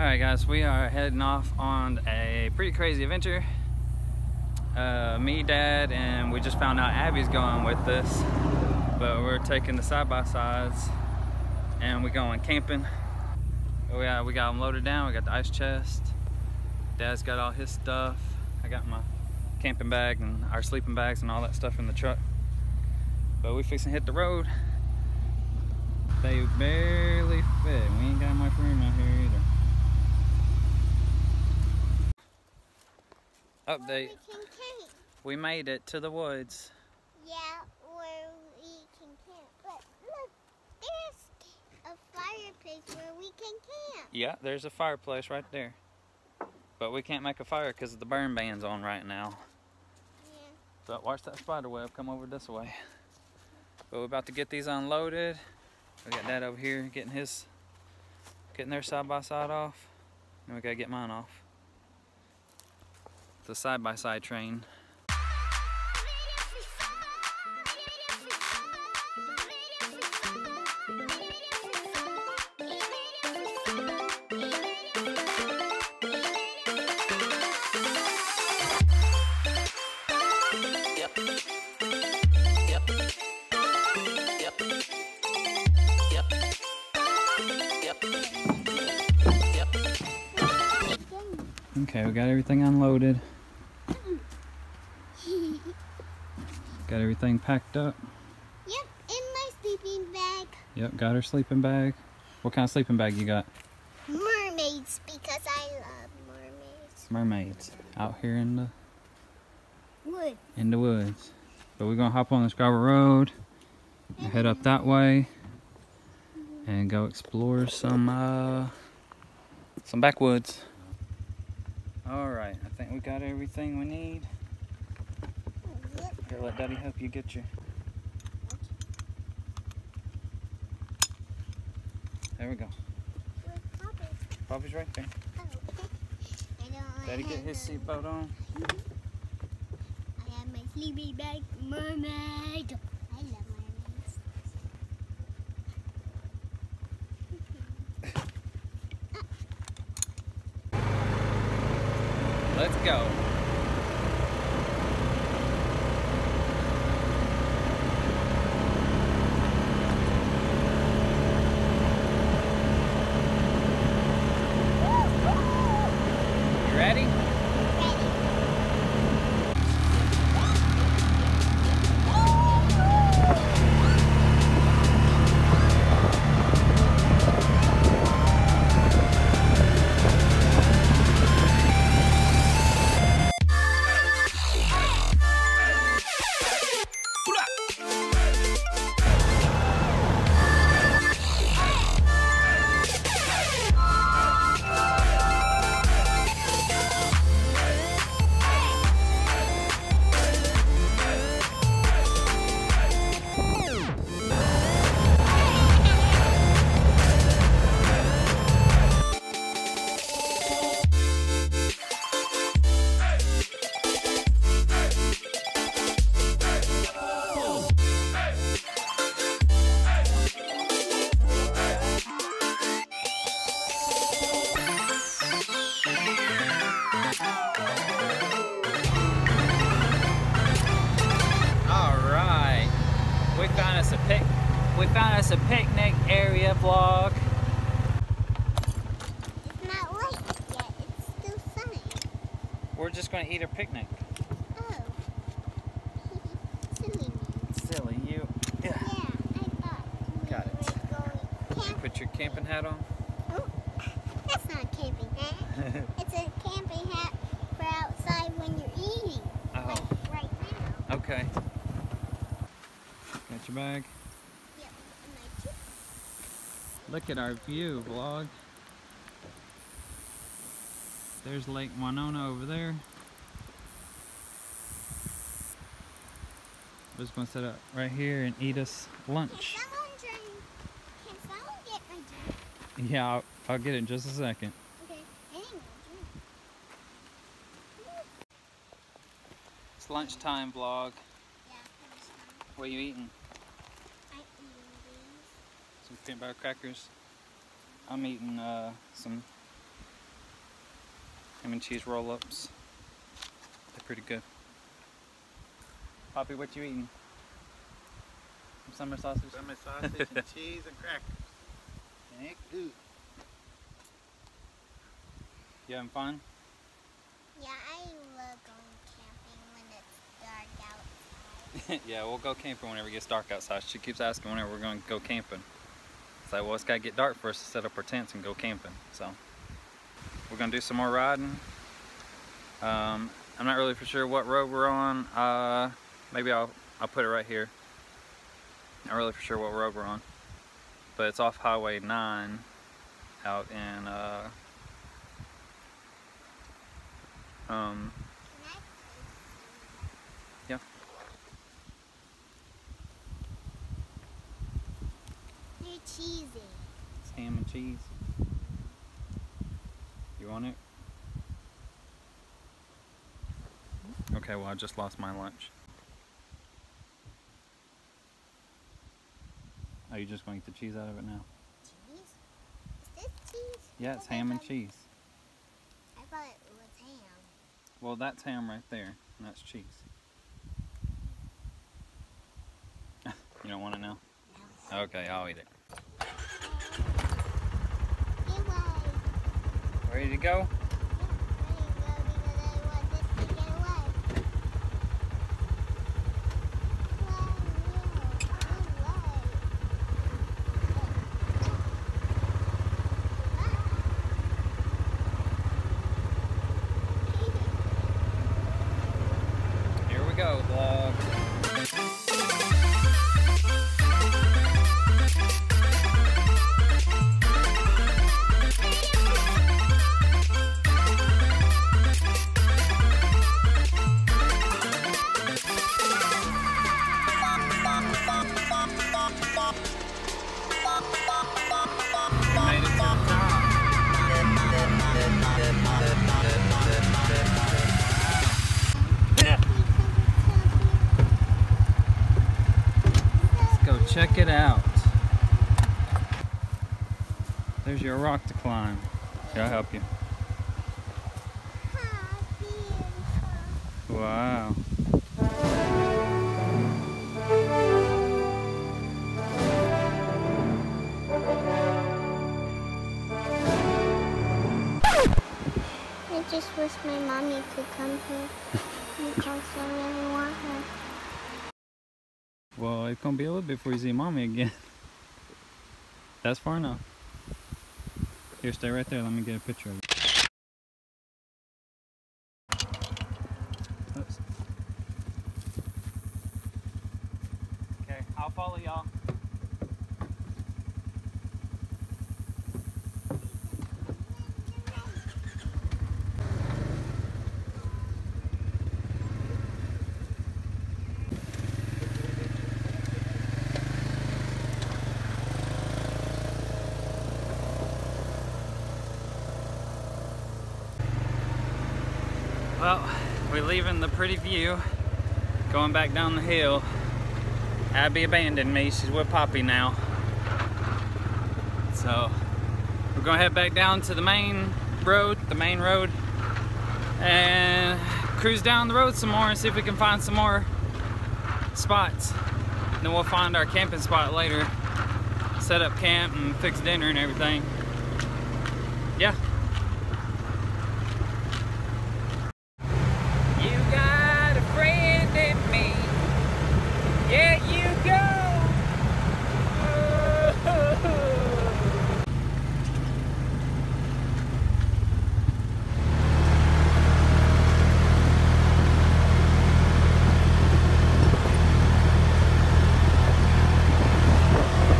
Alright guys, we are heading off on a pretty crazy adventure. Uh, me, Dad, and we just found out Abbie's going with us. But we're taking the side-by-sides and we're going camping. We got, we got them loaded down, we got the ice chest. Dad's got all his stuff. I got my camping bag and our sleeping bags and all that stuff in the truck. But we fixing to hit the road. They barely fit. We ain't got much room out here either. Update. We made it to the woods. Yeah, where we can camp. But look, there's a fireplace where we can camp. Yeah, there's a fireplace right there. But we can't make a fire because the burn ban's on right now. Yeah. But watch that spider web come over this way. But we're about to get these unloaded. We got Dad over here getting his, getting their side by side off. And we gotta get mine off. The side by side train. Okay, we got everything unloaded. Got everything packed up. Yep, in my sleeping bag. Yep, got her sleeping bag. What kind of sleeping bag you got? Mermaids, because I love mermaids. Mermaids. Out here in the Woods. in the woods. But we're gonna hop on this gravel road and head up that way and go explore some uh some backwoods. Alright, I think we got everything we need. Here, let Daddy help you get your. There we go. Papa? Bobby's right there. Oh, don't Daddy get his seatbelt on. I have my sleeping bag. Mermaid. Found us a picnic area vlog. It's not late yet. It's still sunny. We're just gonna eat our picnic. Oh. Silly me. Silly you. Yeah, I thought we Got it. going camping. Put your camping hat on. Oh, that's not a camping hat. It's a camping hat for outside when you're eating. Oh. Like uh-huh. right now. Okay. Got your bag. Yep. And I took Look at our view, vlog. There's Lake Winona over there. We're just gonna set up right here and eat us lunch. Can someone drink? Can someone get my drink? Yeah, I'll, I'll get it in just a second. Okay. I didn't drink. It's lunchtime vlog. Yeah, finish time. What are you eating? I'm eating these. Some peanut butter crackers. I'm eating uh, some Ham and cheese roll-ups. They're pretty good. Poppy, what you eating? Some summer sausage? Summer sausage and cheese and crackers. Ain't good. You having fun? Yeah, I love going camping when it's dark outside. yeah, we'll go camping whenever it gets dark outside. She keeps asking whenever we're going to go camping. It's like, well, it's got to get dark for us to set up our tents and go camping. So, we're going to do some more riding. Um, I'm not really for sure what road we're on. Uh, maybe I'll, I'll put it right here. Not really for sure what road we're on. But it's off Highway 9 out in, uh, um, Can I please Yeah. See? Cheesy. It's ham and cheese. You want it? Okay, well I just lost my lunch. Are you just going to eat the cheese out of it now? Cheese? Is this cheese? Yeah, it's ham and cheese. I thought it was ham. Well, that's ham right there, and that's cheese. you don't want it now? No. Okay, I'll eat it. Get away. Ready to go? There's your rock to climb. Here, I'll help you. Wow. I just wish my mommy could come here because I really want her. Well, it's gonna be a little bit before you see mommy again. That's far enough. Here, stay right there. Let me get a picture of you. Oops. Okay, I'll follow y'all. Well, we're leaving the pretty view, going back down the hill. Abbie abandoned me. She's with Poppy now. So we're gonna head back down to the main road, the main road, and cruise down the road some more and see if we can find some more spots. then we'll find our camping spot later, set up camp and fix dinner and everything. Yeah. You got a friend in me. Yeah, you go.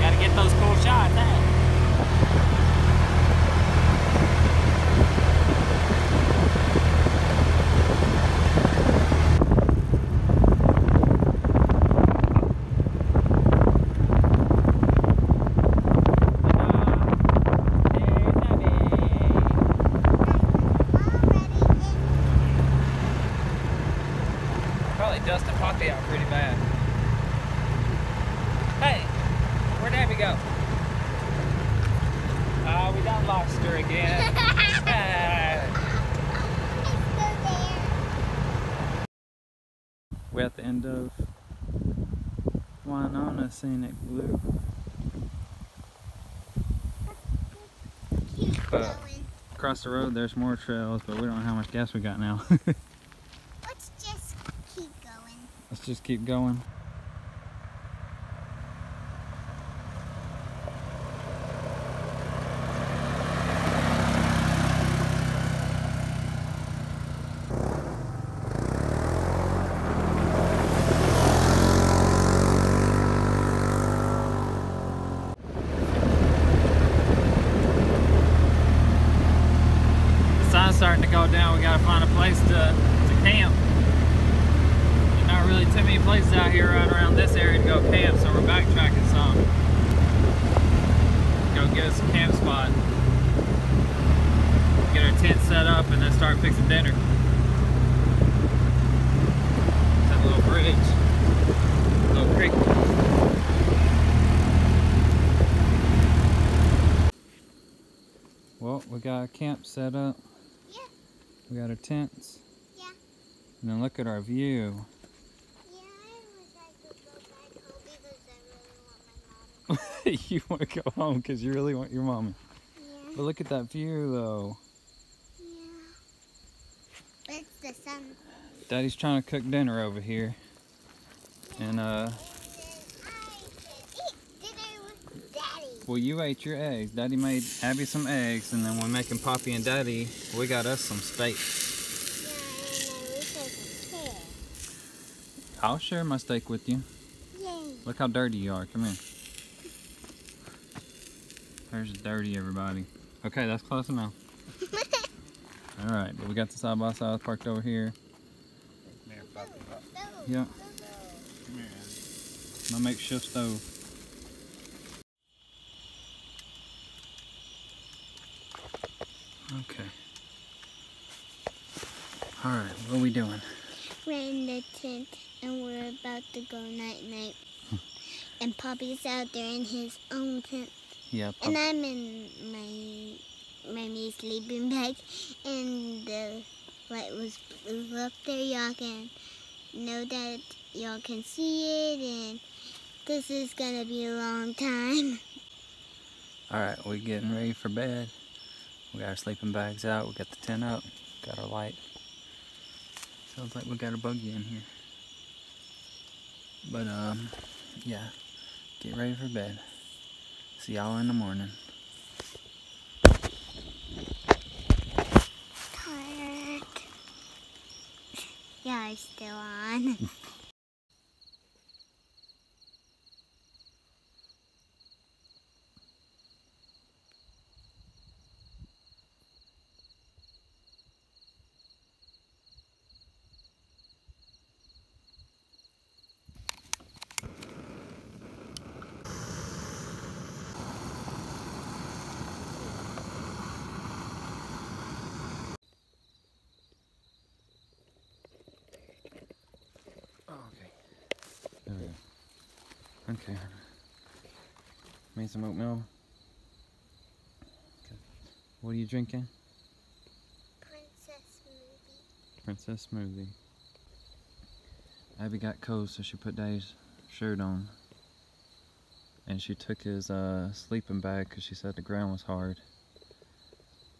Gotta get those cool shots, eh? Probably dusted Poppy out pretty bad. Hey, where'd Abbie go? Oh, we done lost her again. Ah. We're at the end of Winona Scenic Blue. Going. Across the road, there's more trails, but we don't know how much gas we got now. Let's just keep going. Let's just keep going. The sun's starting to go down. We gotta find a place to, to camp. There's not really too many places out here right around this area to go camp, so we're backtracking some. Go get us a camp spot. Get our tent set up and then start fixing dinner. That little bridge. Little creek. Well, we got a camp set up. Yeah. We got our tents. Yeah. And then look at our view. Yeah, I wish I could go back home because I really want my mom. you want to go home because you really want your mommy. Yeah. But look at that view though. Yeah. It's the sun. Daddy's trying to cook dinner over here. And uh, And then I can eat dinner with Daddy. well you ate your eggs. Daddy made Abbie some eggs and then we're making Poppy and Daddy, we got us some steak. Yeah, and I wish I could share. I'll share my steak with you. Yay. Look how dirty you are. Come here. There's dirty everybody. Okay, that's close enough. Alright, but we got the side by side parked over here. Come here, Poppy. Pop. Yeah. Come here. My makeshift stove. Okay. Alright, what are we doing? We're in the tent and we're about to go night night. Hmm. and Poppy's out there in his own tent. Yeah, And I'm in my my me sleeping bag and the light was blue up there. Y'all can know that y'all can see it and this is gonna be a long time. Alright, we're getting ready for bed. We got our sleeping bags out, we got the tent up, got our light. Sounds like we got a buggy in here. But um yeah. Get ready for bed. See y'all in the morning. Tired. Yeah, it's still on. Okay. Made some oatmeal. Okay. What are you drinking? Princess movie. Princess smoothie. Abbie got cold, so she put Daddy's shirt on. And she took his uh, sleeping bag because she said the ground was hard.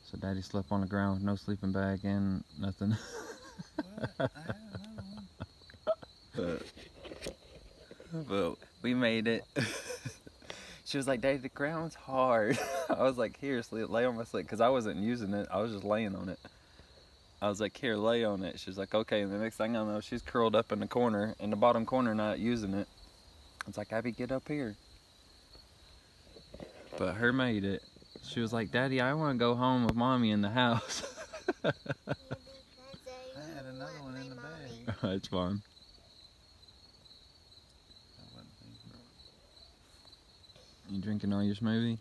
So Daddy slept on the ground with no sleeping bag and nothing. What? I had another one. but, but we made it. she was like, Daddy, the ground's hard. I was like, here, sleep, lay on my sleep. Because I wasn't using it. I was just laying on it. I was like, here, lay on it. She was like, okay. And the next thing I know, she's curled up in the corner, in the bottom corner, not using it. I was like, Abbie, get up here. But her made it. She was like, Daddy, I want to go home with mommy in the house. I had another one in the bag. That's fine. You drinking all your smoothie?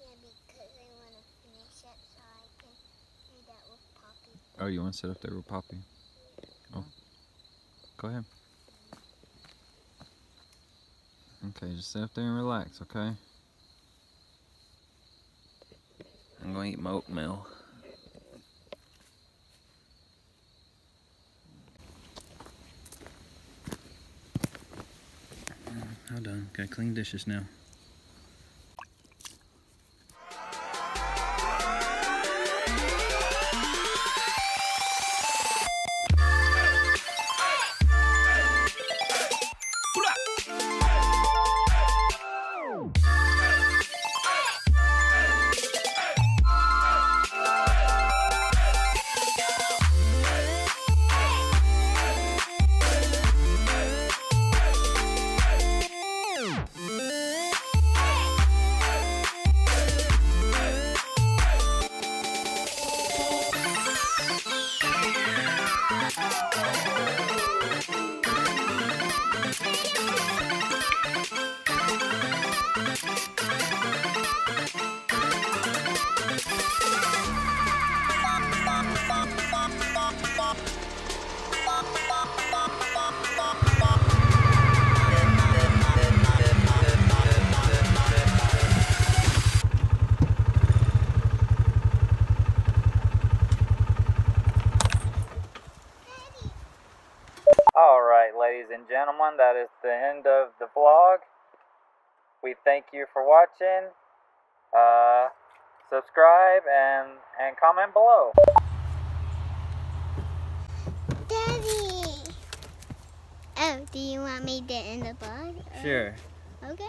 Yeah, because I want to finish it so I can do that with Poppy. Oh, you want to sit up there with Poppy? Oh. Go ahead. Okay, just sit up there and relax, okay? I'm going to eat my oatmeal. All done. Got to clean dishes now. And gentlemen, that is the end of the vlog. We thank you for watching. Uh, subscribe and, and comment below. Daddy! Oh, do you want me to end the vlog? Sure. Okay.